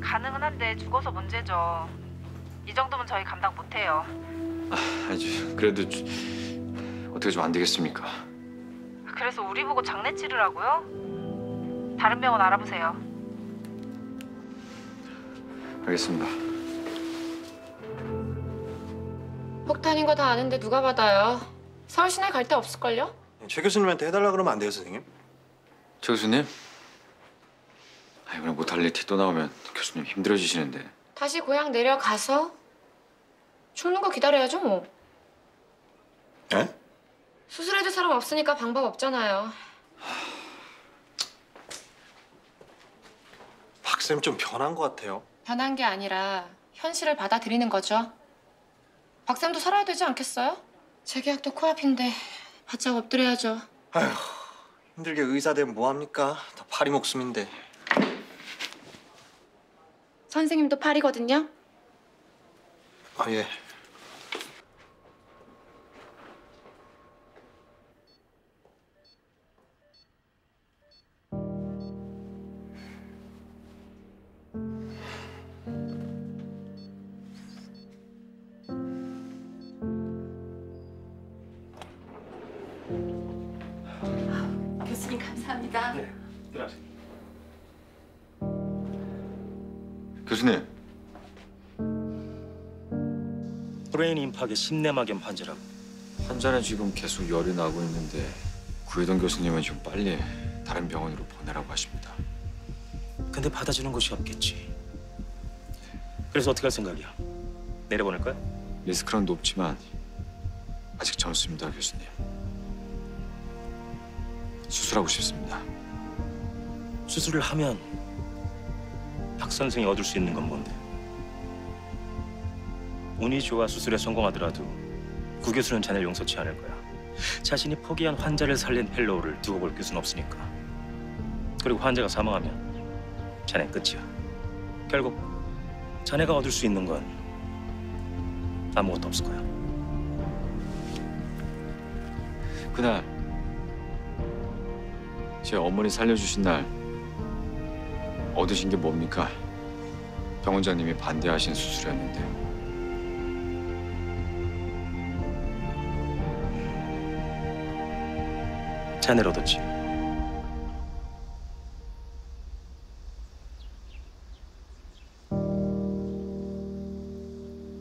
가능은 한데 죽어서 문제죠. 이 정도면 저희 감당 못해요. 아니 그래도 주- 어떻게 좀 안 되겠습니까? 그래서 우리 보고 장례 치르라고요? 다른 병원 알아보세요. 알겠습니다. 폭탄인 거 다 아는데 누가 받아요? 서울 시내 갈 데 없을걸요? 최 교수님한테 해달라 그러면 안 돼요, 선생님? 최 교수님? 아 이번에 못할 일 티 또 나오면 교수님 힘들어지시는데 다시 고향 내려가서 죽는 거 기다려야죠 뭐. 에? 수술해줄 사람 없으니까 방법 없잖아요. 박쌤 좀 변한 것 같아요. 변한 게 아니라 현실을 받아들이는 거죠. 박쌤도 살아야 되지 않겠어요? 재계약도 코앞인데 바짝 엎드려야죠. 아휴, 힘들게 의사 되면 뭐합니까? 다 파리 목숨인데. 선생님도 팔이거든요. 아, 예. 교수님 감사합니다. 교수님 브레인 임팍의 심내막염 환자라고. 환자는 지금 계속 열이 나고 있는데 구혜동 교수님은 좀 빨리 다른 병원으로 보내라고 하십니다. 근데 받아주는 곳이 없겠지. 그래서 어떻게 할 생각이야? 내려보낼 거야? 리스크는 높지만 아직 젊습니다 교수님. 수술하고 싶습니다. 수술을 하면 박 선생이 얻을 수 있는 건 뭔데? 운이 좋아 수술에 성공하더라도 구 교수는 자네를 용서치 않을 거야. 자신이 포기한 환자를 살린 fellow를 두고 볼 교수는 없으니까. 그리고 환자가 사망하면 자네 끝이야. 결국 자네가 얻을 수 있는 건 아무것도 없을 거야. 그날 제 어머니 살려주신 날 얻으신 게 뭡니까? 병원장님이 반대하신 수술이었는데 자네를 얻었지.